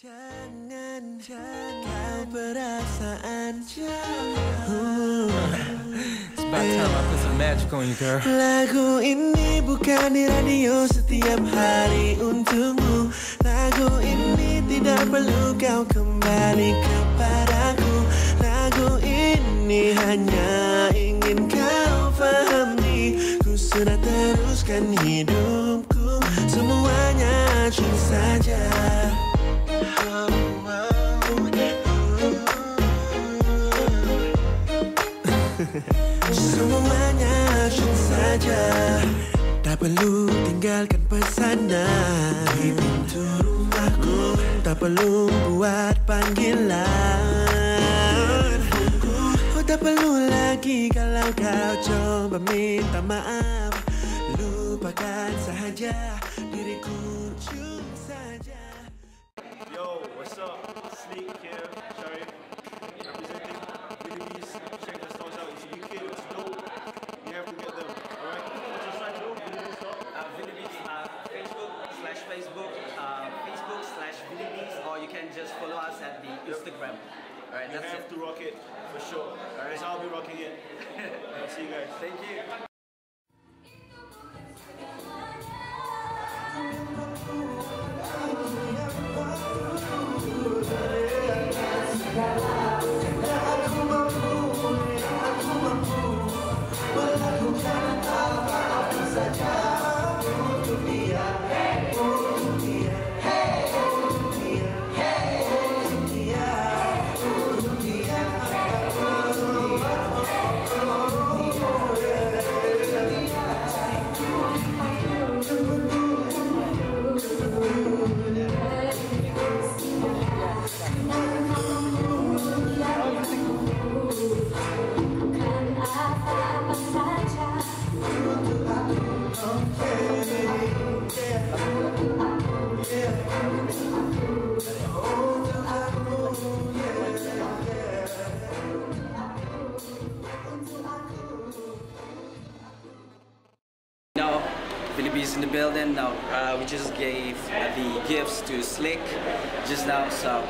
Jangan, jangan. Kau perasaan jangan. Lagu ini bukan di radio setiap hari untukmu. Lagu ini tidak perlu kau kembali kepadaku. Lagu ini hanya ingin kau pahami Ku sudah teruskan hidupku. Semuanya cuma saja Semuanya cuma saja. Tak perlu tinggalkan pesanan Di pintu rumahku. Tak perlu buat panggilan. Oh tak perlu lagi kalau kau coba minta maaf. Lupakan saja diriku cuma saja can just follow us at the Instagram. Alright, You that's have it. to rock it, for sure. Alright, so I'll be rocking it. Alright, see you guys. Thank you. Philippines in the building. Now, uh, we just gave uh, the gifts to Slick just now. So,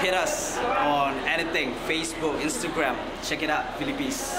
hit us on anything Facebook, Instagram. Check it out, Philippines.